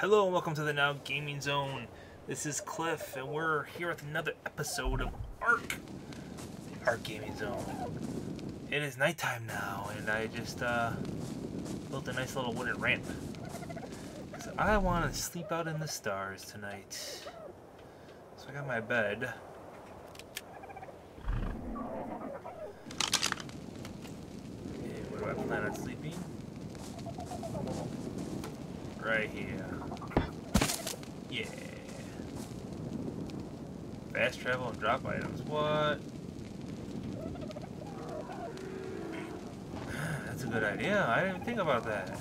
Hello and welcome to the Now Gaming Zone. This is Cliff and we're here with another episode of ARK. ARK Gaming Zone. It is nighttime now and I just uh, built a nice little wooden ramp. So I want to sleep out in the stars tonight. So I got my bed. Do I plan on sleeping? Right here. Yeah. Fast travel and drop items. What? That's a good idea. I didn't think about that.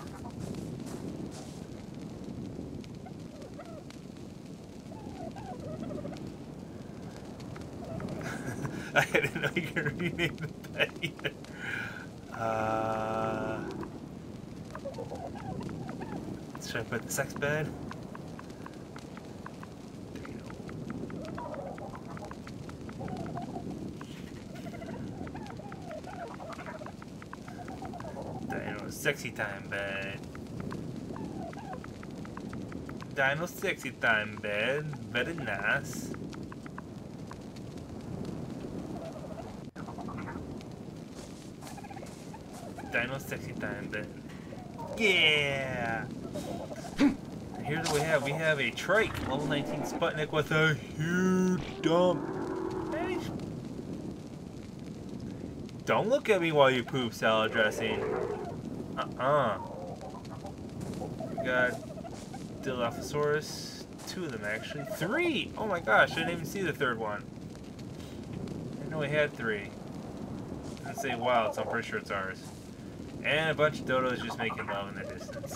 I didn't know you could rename the bed either. Uh, should I put the sex bed? Dino sexy time bed. Dino sexy time bed. Very nice. Dino sexy time bed. Yeah! Here's what we have. We have a trike, level 19 Sputnik with a huge dump. Hey. Don't look at me while you poop salad dressing. Uh-uh. We got Dilophosaurus. Two of them, actually. Three! Oh my gosh, I didn't even see the third one. I didn't know we had three. Let's say wild, so I'm pretty sure it's ours. And a bunch of dodos just making love in the distance.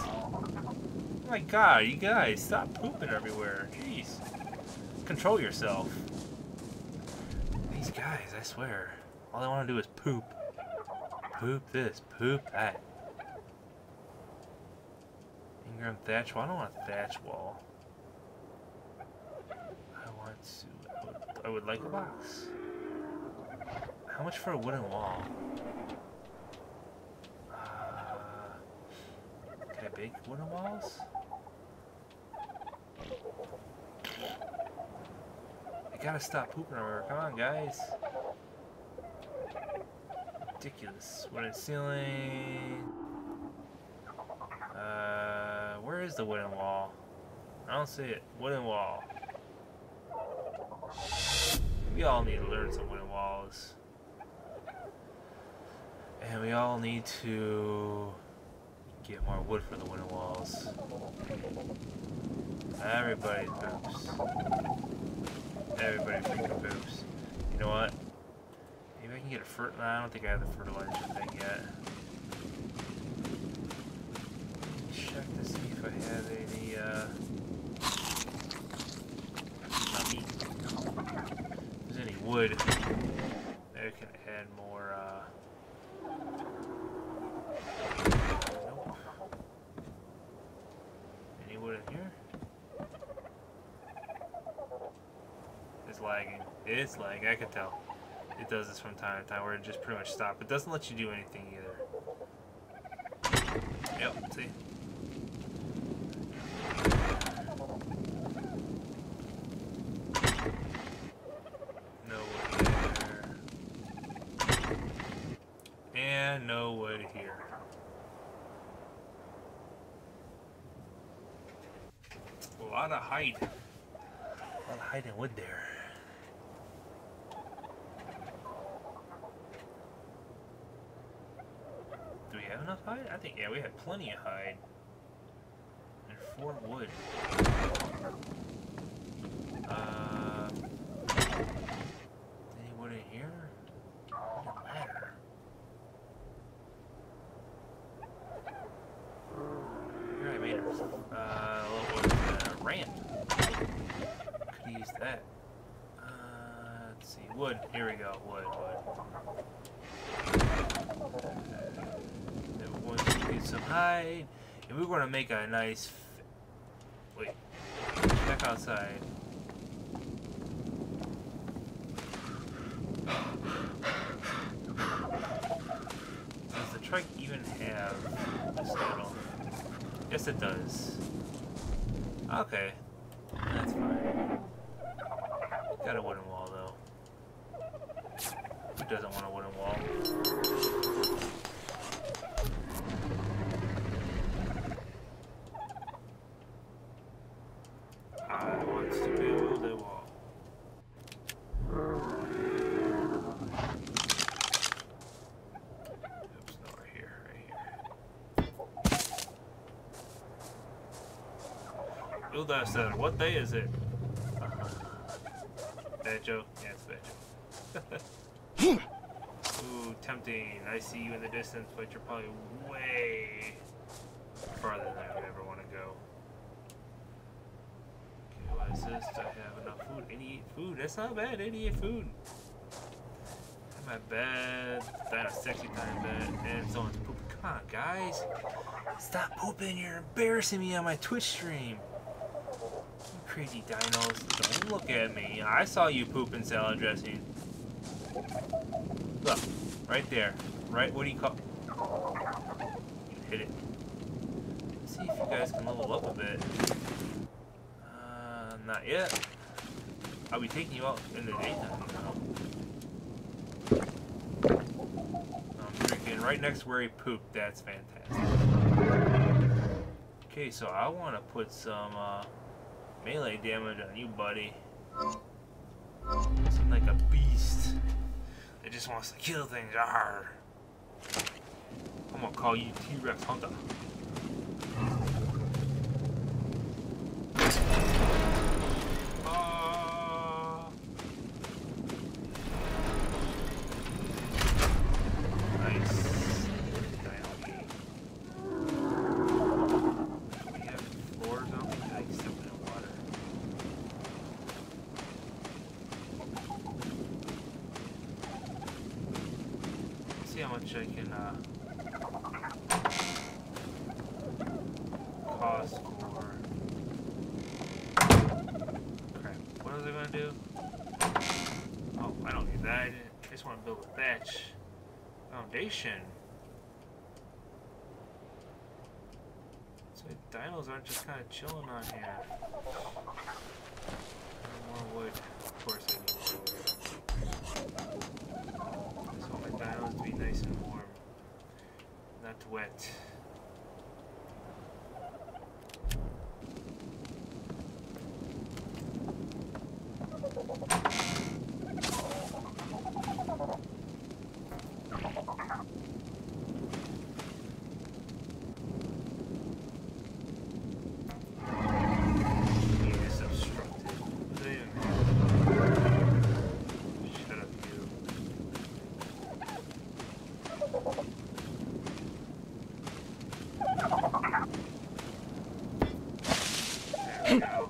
Oh my god, you guys, stop pooping everywhere. Jeez. Control yourself. These guys, I swear, all they want to do is poop. Poop this, poop that. Engram thatch wall? I don't want a thatch wall. I want to... I would, like a box. How much for a wooden wall? Uh, can I bake wooden walls? Gotta stop pooping everywhere. Come on, guys. Ridiculous. Wooden ceiling. Uh, where is the wooden wall? I don't see it. Wooden wall. We all need to learn some wooden walls. And we all need to get more wood for the wooden walls. Everybody poops. Everybody freaking poops. You know what? Maybe I can get a fert. No, I don't think I have the fertilizer thing yet. Check to see if I have any, uh... If there's any wood. I can add more, uh... wood in here? It's lagging. It is lagging, I can tell. It does this from time to time where it just pretty much stops. It doesn't let you do anything either. Yep, see? No wood there. And no wood here. A lot of hide. A lot of hiding wood there. Do we have enough hide? I think, yeah, we have plenty of hide. And four wood. Uh, any wood in here? Doesn't matter. Here I made a uh, little uh, ramp. Could use that. Uh, let's see, wood. Here we go. Wood, wood. Then some hide, and we're to make a nice. Wait. Check outside. Does the trike even have a saddle? Yes, it does. Okay. That's fine. Got a wooden wall, though. Who doesn't want a wooden wall? I want to build a wall. Oops, no, right here, right here. That center. What day is it? Bad joke? Yeah, it's bad joke. Ooh, tempting. I see you in the distance, but you're probably way farther than I would ever want to go. Okay, what is this? Do I have enough food? 88 food. That's not bad. 88 food. My bed. That a sexy time bed. And someone's pooping. Come on, guys. Stop pooping. You're embarrassing me on my Twitch stream. Crazy dinos. Don't look at me. I saw you pooping salad dressing. Look. Right there. Right? What do you call... Hit it. Let's see if you guys can level up a bit. Uh, not yet. I'll be taking you out in the daytime now. I'm freaking right next where he pooped. That's fantastic. Okay, so I want to put some uh, melee damage on you, buddy. Seem like a beast. That just wants to kill things. Arr. I'm gonna call you T-Rex Hunter. Ah. Nice. Dino. We have floors on. I can step in the water. See how much I can uh, cost for. Crap. What was I gonna do? Oh, I don't need that. I, didn't- I just want to build a thatch foundation. So dinos just kind of chilling on here. More wood. Of course I need more wood. Want my to be nice and warm. Not wet. He is obstructed. Damn. Shut up, you. There we go.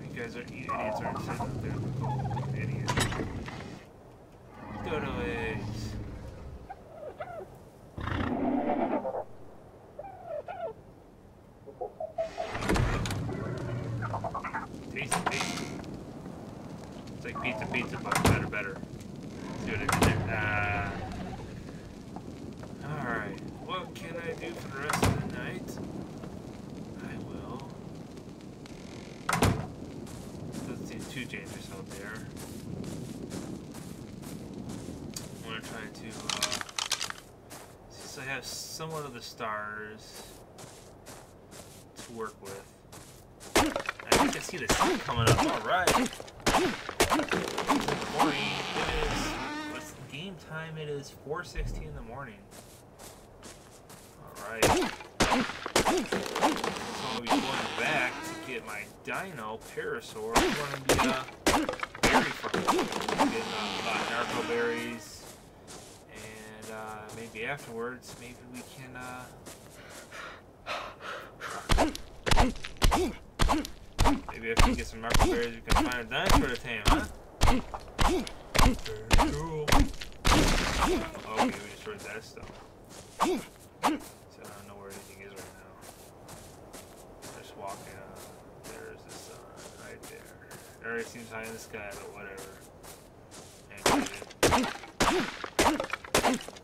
You guys are you idiots are sitting up there in the cold. Idiots. Dodo eggs. Tasty, tasty. It's like pizza, pizza, but better, better. See what I did there? Ah. Alright. What can I do for the rest of the night? I will. Let's see, two changers out there. I'm gonna try to, uh, since I have somewhat of the stars to work with. I think I see the sun coming up. Alright. It is, what's game time? It is 4.16 in the morning. Alright. So I'll be going back to get my dino parasaur. I'm going to be uh, berry farming. Getting uh, narco berries. Maybe afterwards, maybe we can uh, Maybe if we get some narco berries, we can find a dinosaur to tame, huh? Very cool. Okay, we heard that stuff. So I don't know where anything is right now. Just walking. Uh, there's the sun right there. It already seems high in the sky, but whatever. If you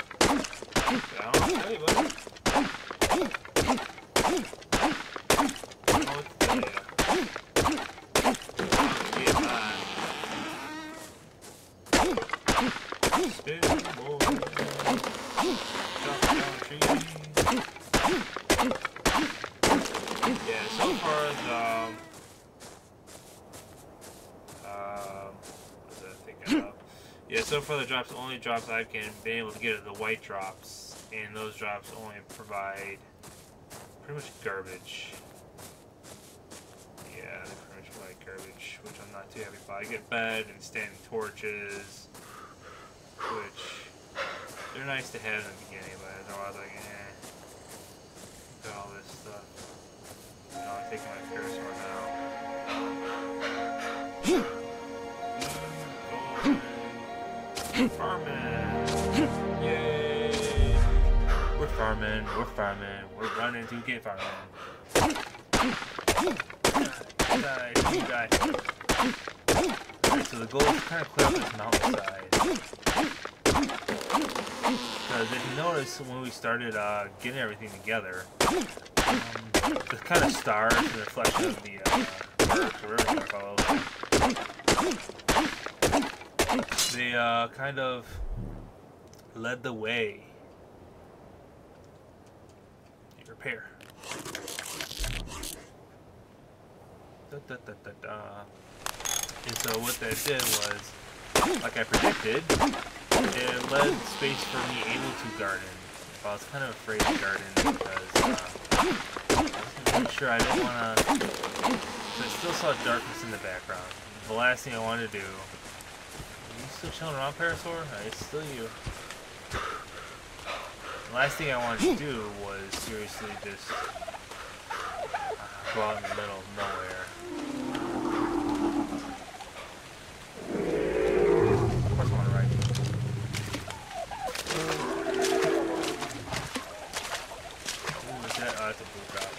so far the far the drops only drops I've can been able to get are the white drops, and those drops only provide pretty much garbage. Yeah, they pretty much provide garbage, which I'm not too happy about. I get bed and standing torches, which they're nice to have in the beginning, but otherwise like, eh, got all this stuff. You know, I'm taking my Parasaur now. Farming! Farming, we're farming, we're running to get farming. Die, die, die. Alright, so the goal is to kind of clear up this mountainside. Because if you notice, when we started uh, getting everything together, um, the kind of stars and the reflection of the uh, you those, they uh, kind of led the way to repair. Da, da, da. And so what that did was, like I predicted, it led space for me able to garden. I was kind of afraid to garden because uh, I wasn't sure I didn't want to. I still saw darkness in the background. The last thing I wanted to do. Are you still chilling around, Parasaur? Uh, It's still you. The last thing I wanted to do was seriously just go out in the middle of nowhere. Of course, I want to ride. Ooh, is that? Oh, that's a blue drop.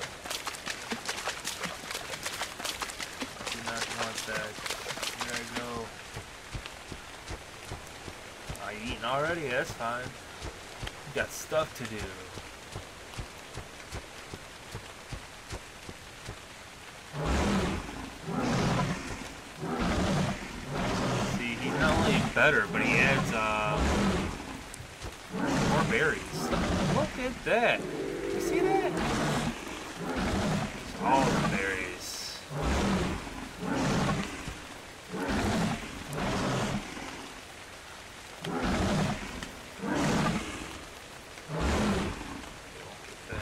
Do not want that. Here I go. Are you eating already? That's fine. You got stuff to do. See, he's not only better, but he adds uh, more berries. Look at that. You see that? It's all the berries. I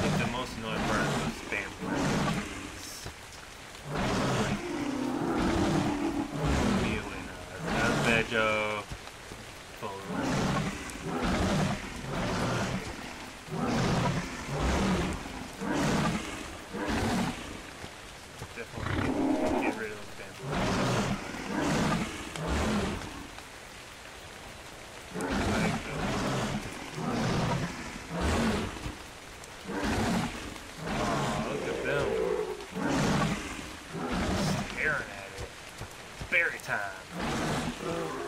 think the most annoying part is those bamboo trees. Feeling, uh, that's bad, Joe. Definitely get, get rid of those bamboo. Like those. Oh, look at them. Staring at it. Berry time.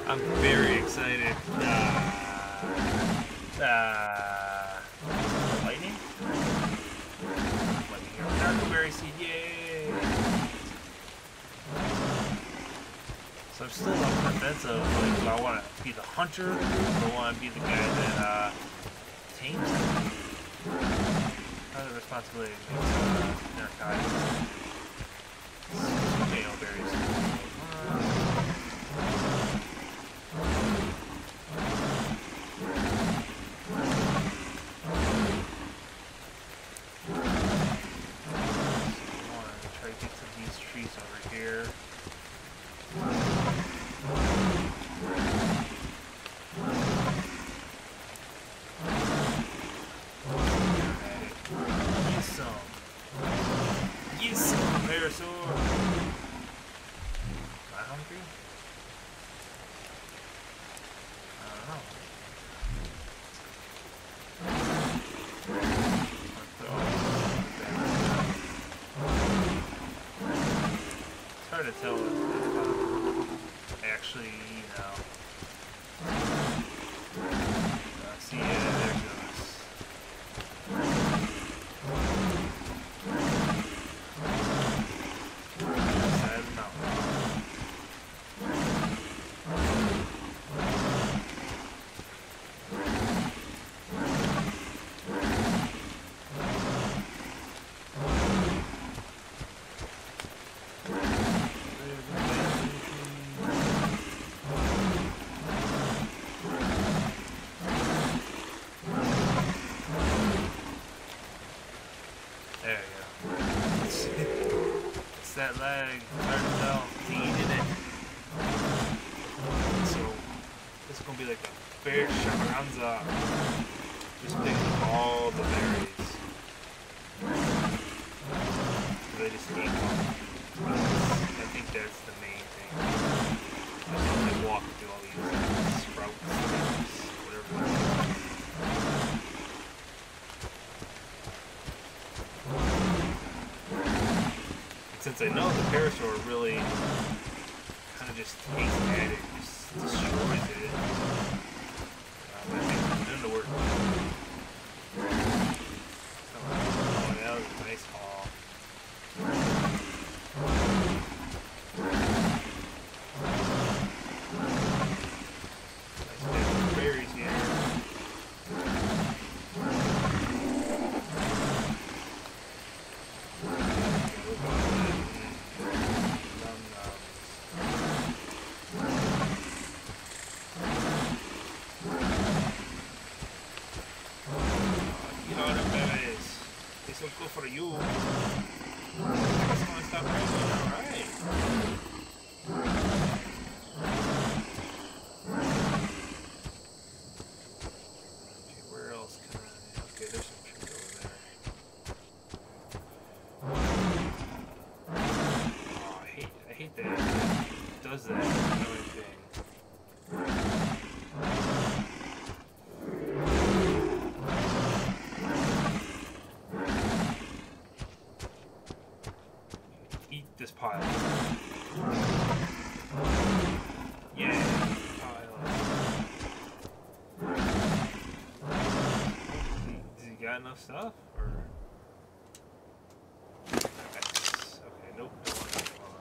I'm very excited. Ah. Ah. Lightning? Lightning here. Narcoberry seed, yay! So I'm still on the of like, do I want to be the hunter or do I want to be the guy that uh, tames them? Another responsibility uh, narcotics. Potato berries. to tell if, if um, uh, actually, you know, that lag. Hard to tell. Needed it. So, this is gonna be like a bear shamaranza. Just picking all the berries. They just eat them. I think that's the main thing. I just like walking through all these sprouts, things, whatever. they're called. Since I know the Parasaur really kind of just takes at it, just destroys it, um, I think it's going to work. Oh, that was a nice haul. Nice bit of berries here. You know them berries. They so good for you. I guess I'm gonna stop right Alright. Okay, where else can I? Okay, there's some trees over there. Oh, I hate, I hate that. It does that annoying thing. Eat this pile. Yeah, pile. Does he, got enough stuff? Or Nice. Okay, nope, don't want to on.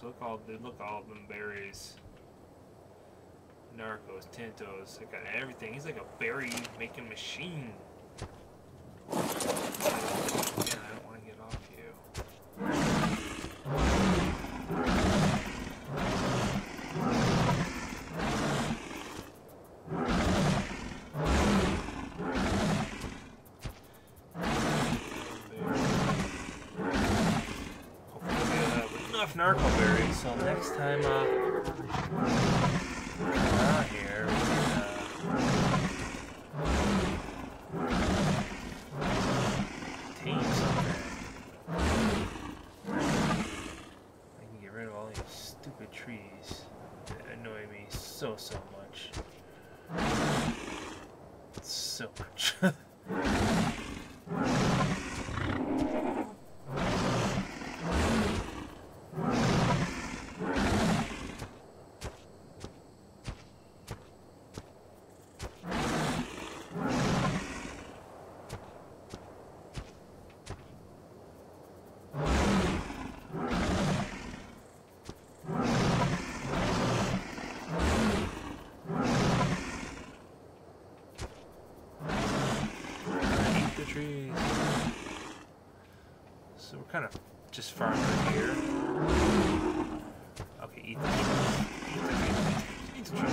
Excellent Look all all them berries. Narcos, Tintos, I got everything. He's like a berry making machine. Berries, so next time uh out here uh tame. I can get rid of all these stupid trees that annoy me so so much. So much. Eat the trees. So we're kind of just farming here. Okay, eat the trees. Eat the trees. Eat the trees.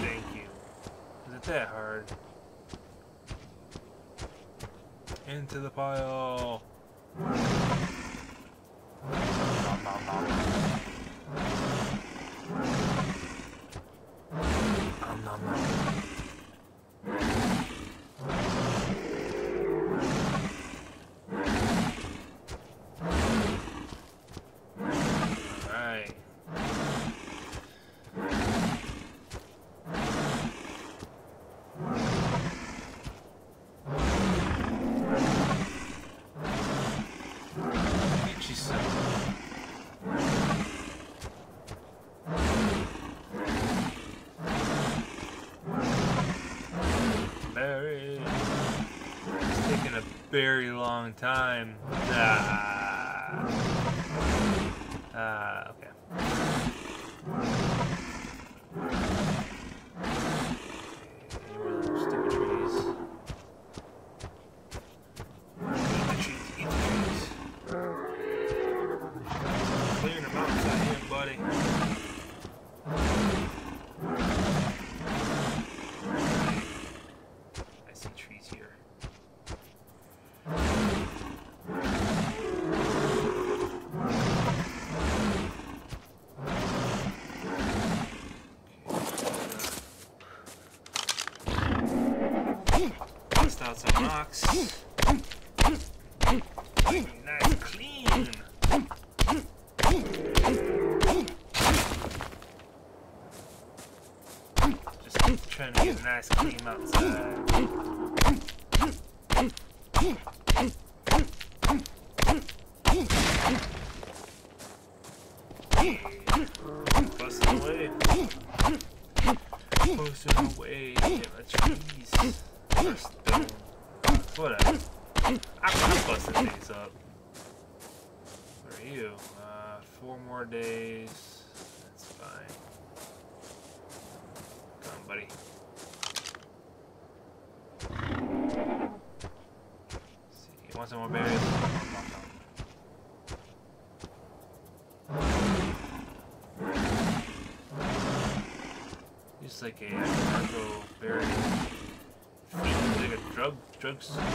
Thank you. Is it that hard? Into the pile. Very long time. Ah. Ah, nice clean outside. Busting away. Busting away. Get my trees. Stone. Whatever. I'm, I'm busting these up. Where are you? Uh, four more days. That's fine. Come on, buddy. see, you want some more berries? Just like a narco berry like a drug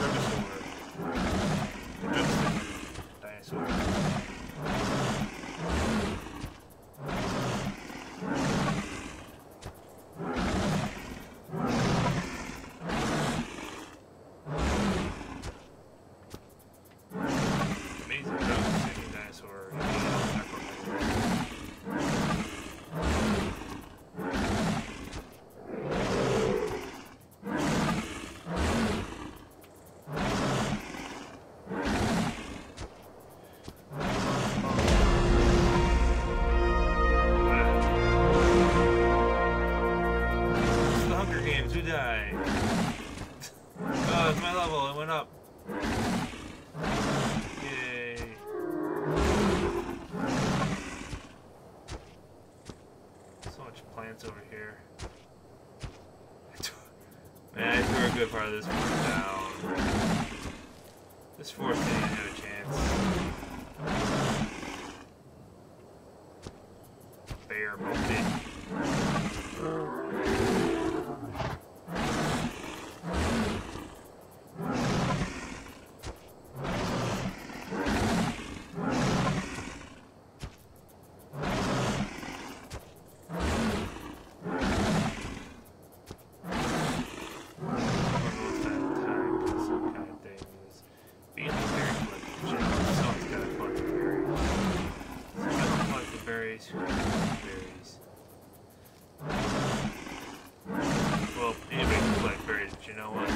part of this berries. Well, anybody collect but you know what?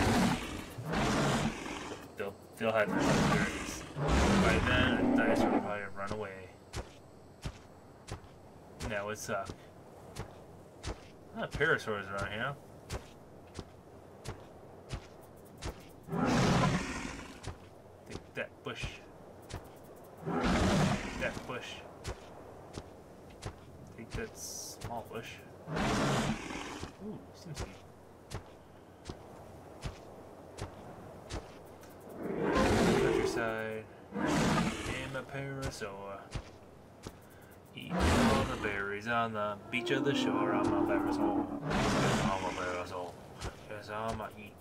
They'll, they'll have to collect berries. By then, the dinosaur will probably run away. That would suck. Not parasaurs around here. Take that bush. That bush that bush. Ooh, to Countryside. In a parasaur. Eat all the berries on the beach of the shore my parasol. Yes, on my parasol. Yes, on my eat.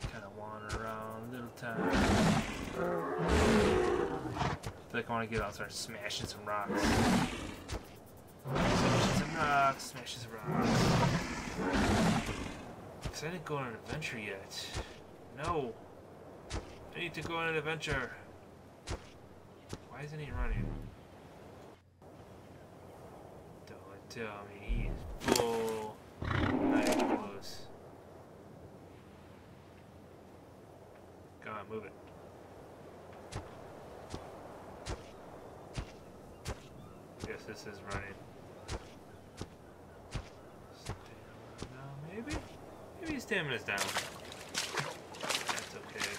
Just kind of wander around a little time like I want to get out start smashing some rocks. Smashing some rocks, smashing some rocks. Because I didn't go on an adventure yet. No. I need to go on an adventure. Why isn't he running? Don't tell me he is full. Not even close. Come on, move it. this is running. Stamina, no, maybe? Maybe his stamina's down. That's okay.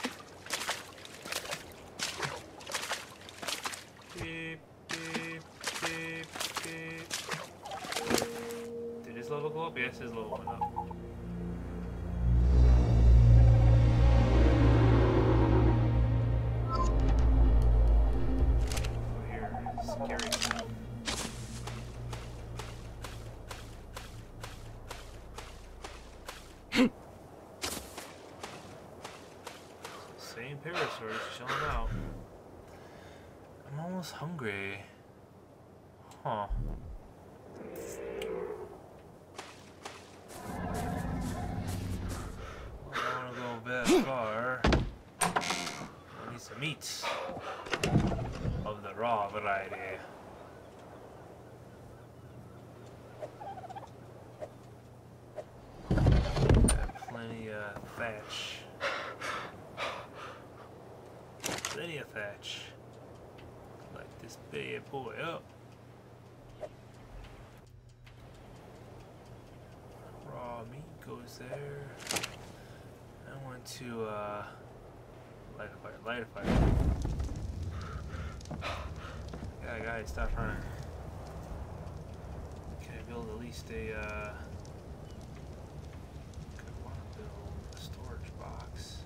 Beep, beep, beep, beep. Did his level go up? Yes, his level went up. Almost hungry. Huh. Well, I want to go that far. I need some meat of the raw variety. Plenty of thatch. Plenty of thatch. This bad boy up. Raw meat goes there. I want to uh, light a fire, light a fire. Yeah, guys, stop running. Can I build at least a, uh, could want to build a storage box.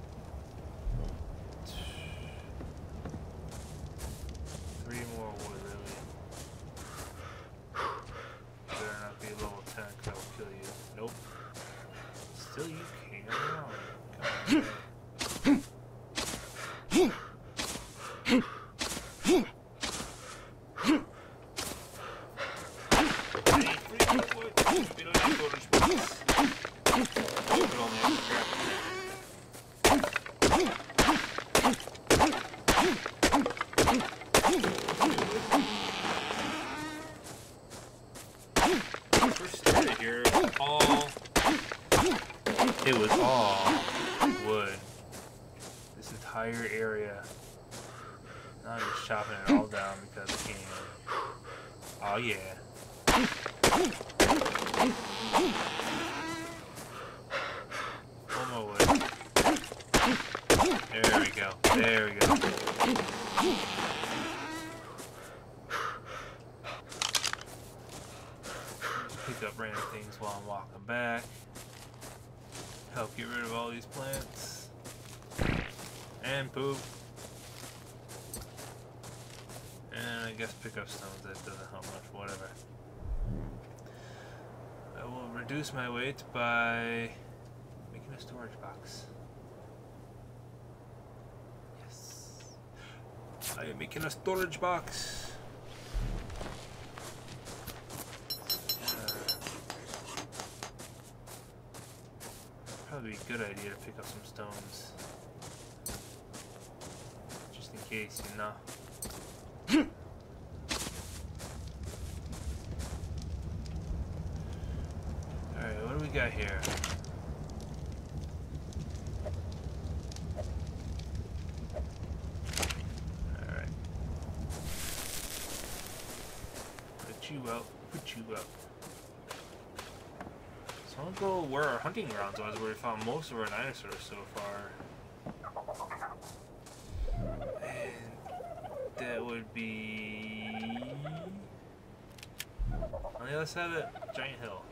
Three more wood, really. Better not be level 10, cause I will kill you. Nope. Still you can't. Come on. First started here, it was all it was all wood. This entire area. Now I'm just chopping it all down because I can. Oh yeah. There we go. There we go. Pick up random things while I'm walking back. Help get rid of all these plants. And poop. And I guess pick up stones, that doesn't help much, whatever. I will reduce my weight by making a storage box. Yes. I am making a storage box. Probably be a good idea to pick up some stones. Just in case, you know. Alright, what do we got here? Alright. Put you out, put you out. So I'll go where our hunting grounds was, where we found most of our dinosaurs so far. And that would be on the other side of that giant hill.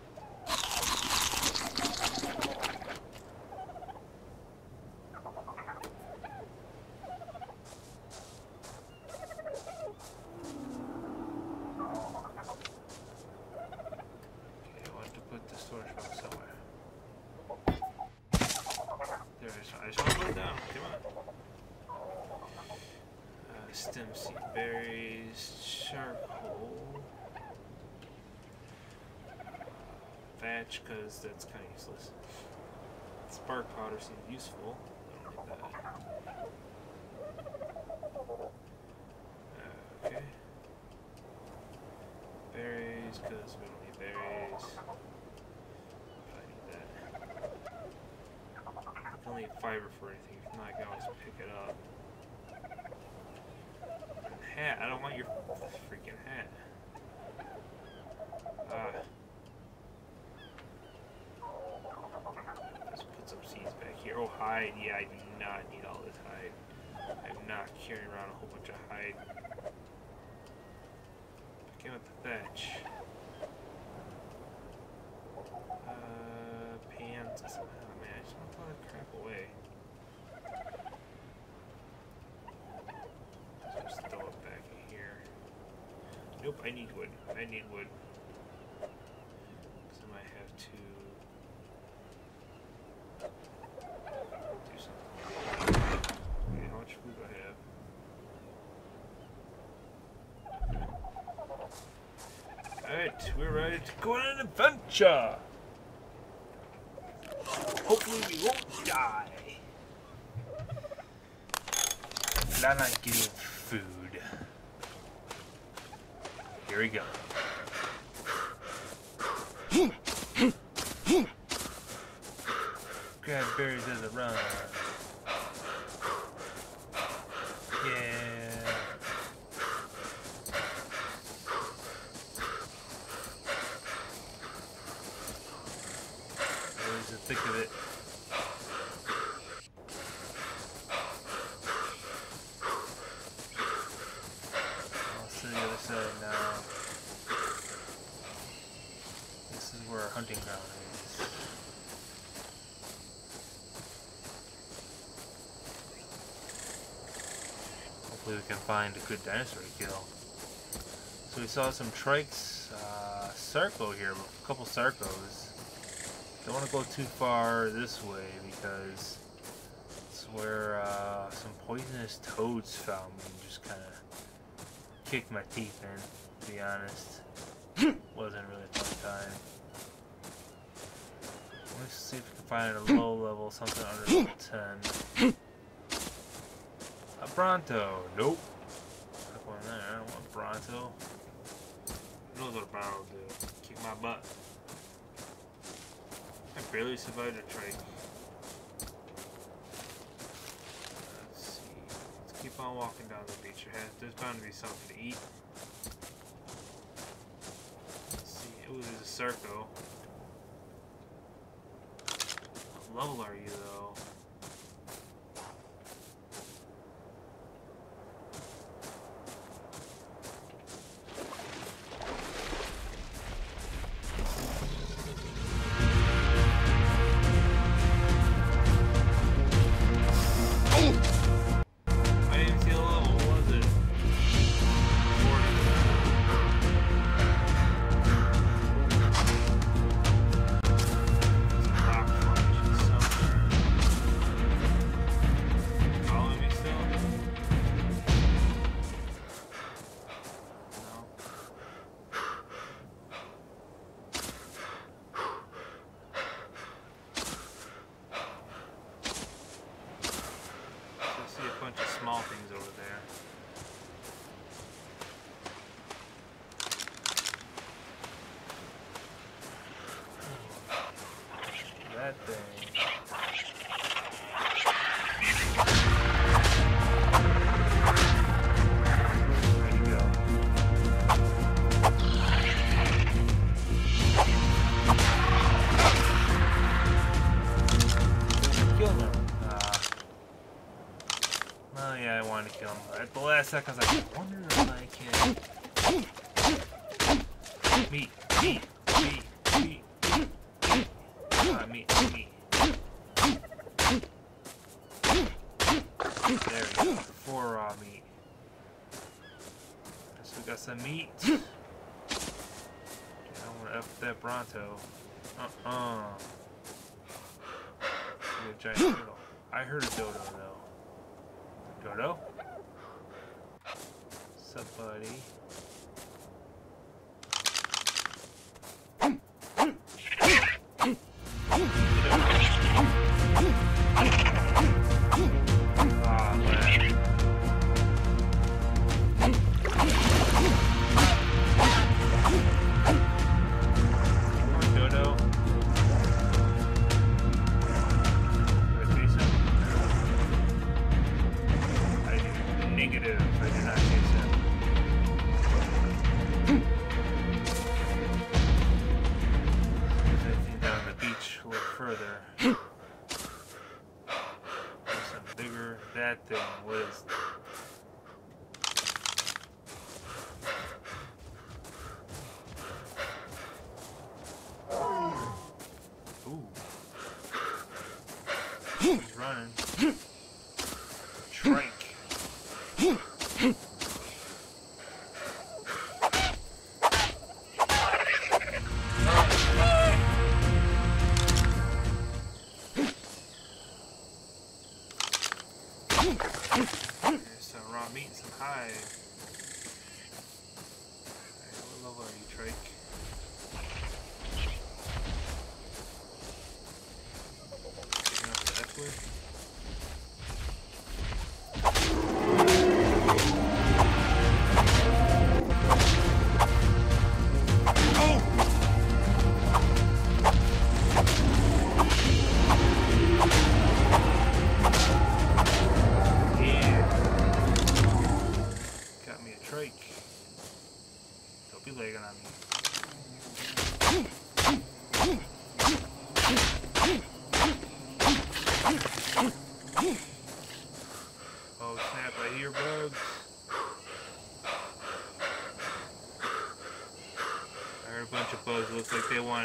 Okay, I want to put the storage box somewhere. There, I just, I just want to put it down. Come on. Uh, stem seed berries, charcoal, that's kind of useless. Spark powder seems useful. Uh, okay. Berries, because we don't need berries. I need that. I don't need fiber for anything. If not, I can always pick it up. And hat. I don't want your freaking hat. Ah. This puts here. Oh, hide. Yeah, I do not need all this hide. I'm not carrying around a whole bunch of hide. Came up the fetch. Uh, pants. Oh man, I just want to throw that crap away. Just throw it back in here. Nope, I need wood. I need wood. So I might have to do something. Okay, how much food do I have? Alright, we're ready to go on an adventure! Hopefully we won't die. Plan on getting food. Here we go. Grab berries as a run. Yeah. There's the thick of it. I'll see the other side now. This is where our hunting ground is. Hopefully we can find a good dinosaur to kill. So we saw some trikes, uh, Sarco here, a couple Sarcos. Don't want to go too far this way because it's where uh, some poisonous toads found me and just kind of kicked my teeth in, to be honest. Wasn't really a fun time. Let's see if we can find a low level, something under level 10. A Bronto. Nope. Put one there. I don't Who knows what a will do? Kick my butt. I barely survived a trike. Let's see. Let's keep on walking down the beach. There's bound to be something to eat. Let's see. Oh, there's a circle. What level are you, though? The I I wonder if I can. Meat, meat, meat, meat, meat. Uh, meat, meat. There we go. Four raw meat. So we got some meat. Yeah, I want to F that Bronto. Uh-uh. Giant turtle. I heard a dodo though. Dodo? Buddy?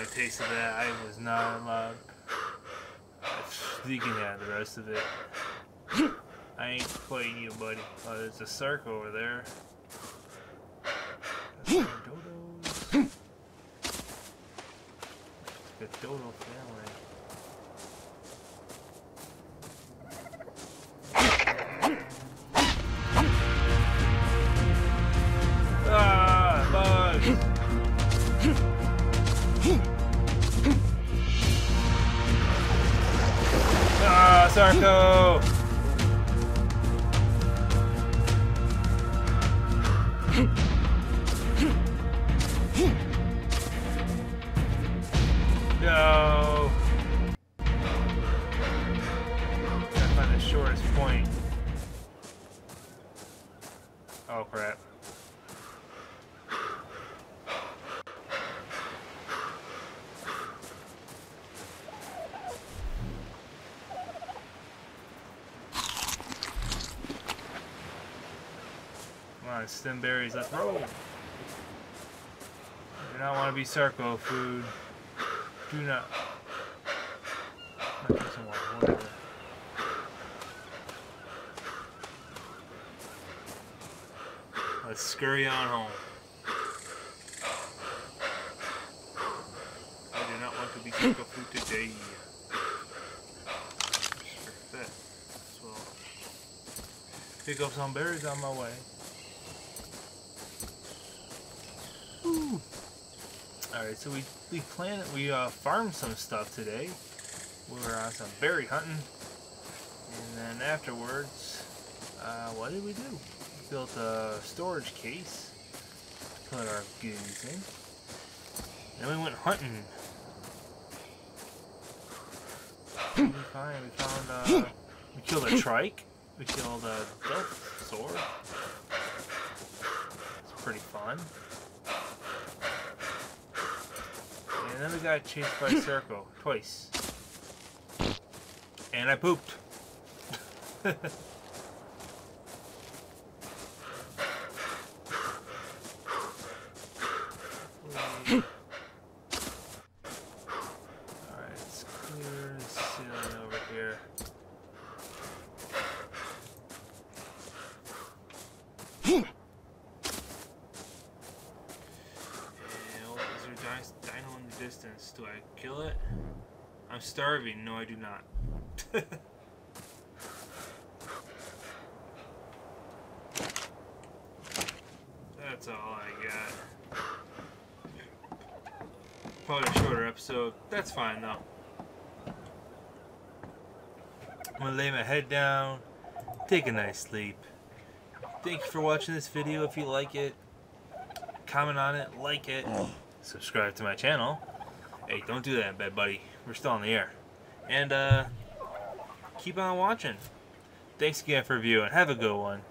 A taste of that. I was not allowed. Can have the rest of it. I ain't playing you, buddy. Oh, there's a circle over there. Oh crap. On, stimberries, let's roll! Do not want to be Sarco food. Do. Not get some water, whatever. Let's scurry on home. I do not want to be Sarco today. Pick up some berries on my way. Ooh. Alright, so we, we plan we uh, farmed some stuff today. We were on some berry hunting. And then afterwards, uh, what did we do? Built a storage case to put our goodies in. Then we went hunting. We find? We found, uh, we killed a trike. We killed a Dilophosaur. It's pretty fun. And then we got chased by Sarco twice. And I pooped. Alright, let's clear the ceiling over here. And oh, is there a di- dino in the distance? Do I kill it? I'm starving. No, I do not. That's all I got. Probably a shorter episode. That's fine though. I'm gonna lay my head down, take a nice sleep. Thank you for watching this video. If you like it, comment on it, like it, subscribe to my channel. Hey, don't do that, bad buddy. We're still on the air. And uh, keep on watching. Thanks again for viewing. Have a good one.